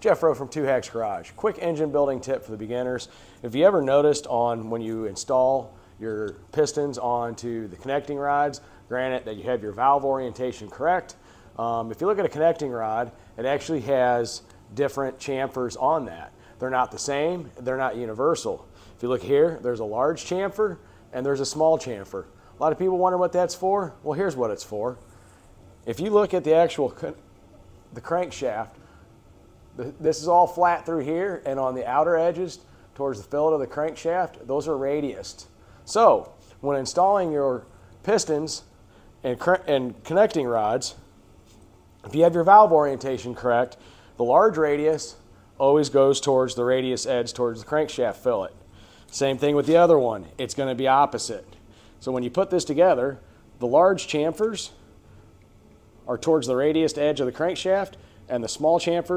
Jeff Rowe from Two Hacks Garage. Quick engine building tip for the beginners. If you ever noticed on when you install your pistons onto the connecting rods, granted that you have your valve orientation correct, um, if you look at a connecting rod, it actually has different chamfers on that. They're not the same, they're not universal. If you look here, there's a large chamfer and there's a small chamfer. A lot of people wonder what that's for. Well, here's what it's for. If you look at the actual the crankshaft, this is all flat through here, and on the outer edges towards the fillet of the crankshaft, those are radiused. So when installing your pistons and, and connecting rods, if you have your valve orientation correct, the large radius always goes towards the radius edge towards the crankshaft fillet. Same thing with the other one. It's going to be opposite. So when you put this together, the large chamfers are towards the radius edge of the crankshaft, and the small chamfers